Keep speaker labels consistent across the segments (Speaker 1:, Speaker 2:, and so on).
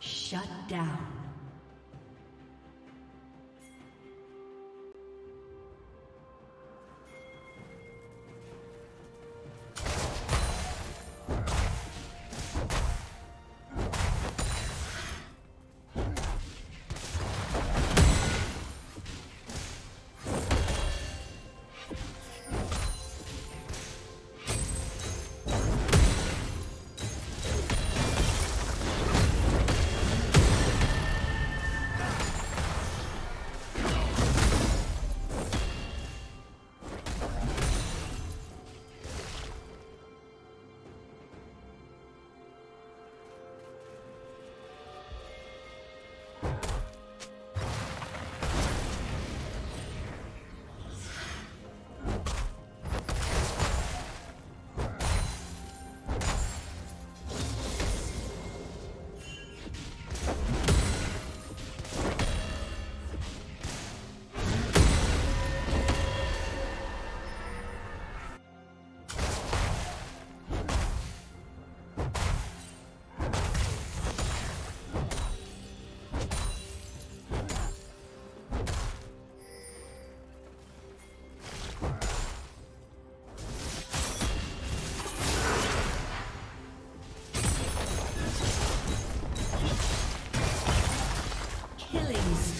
Speaker 1: Shut down.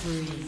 Speaker 1: breathe.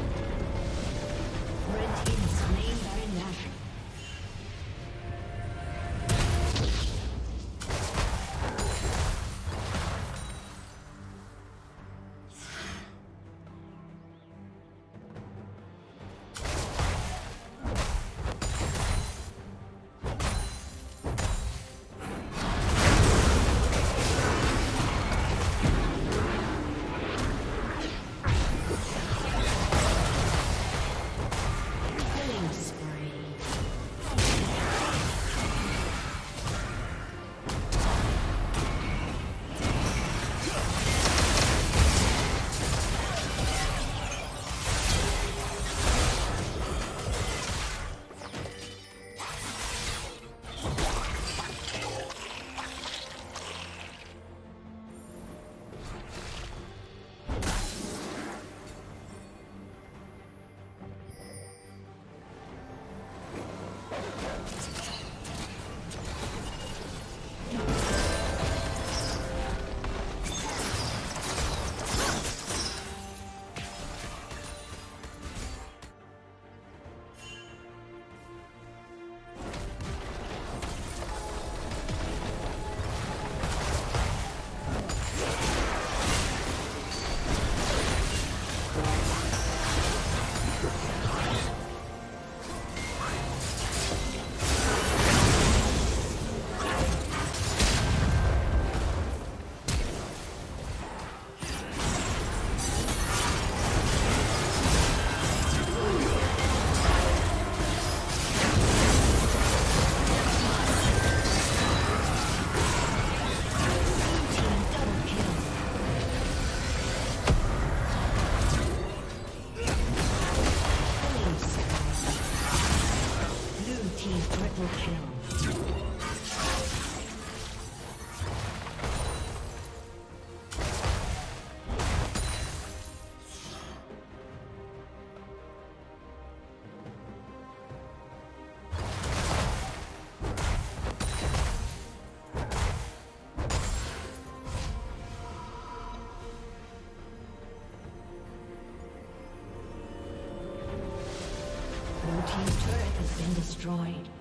Speaker 1: been destroyed.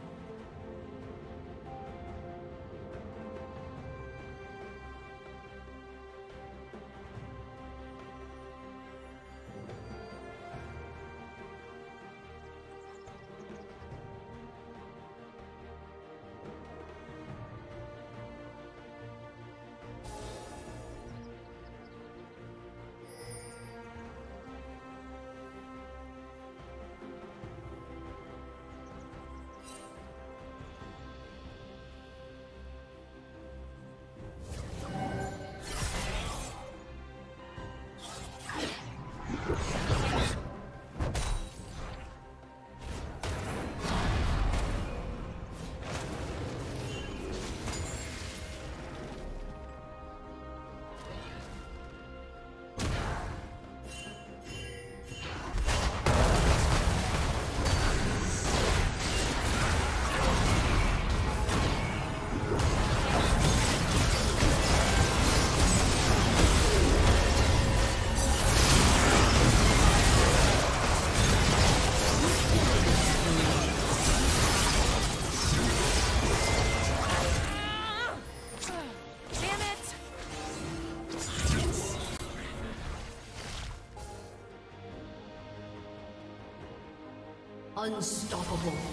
Speaker 1: Unstoppable.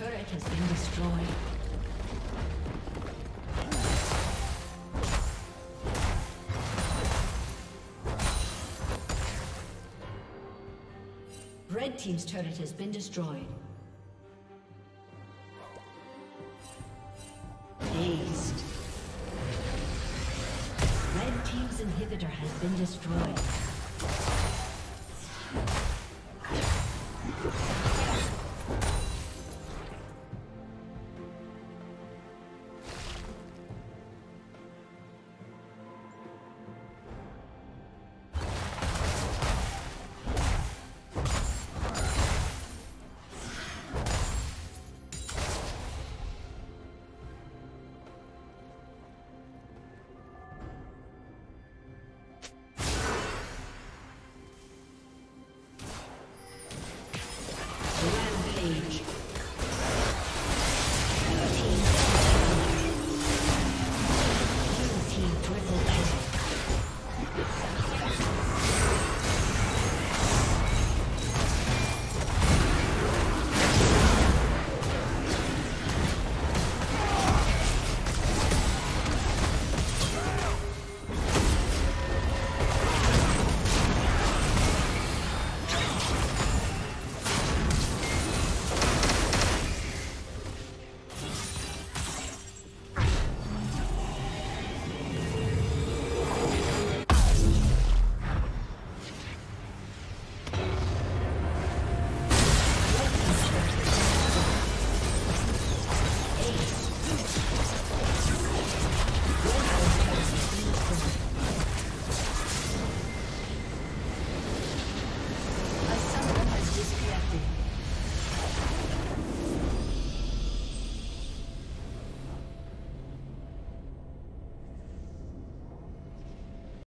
Speaker 1: Turret has been destroyed. Red Team's turret has been destroyed. Aced. Red Team's inhibitor has been destroyed.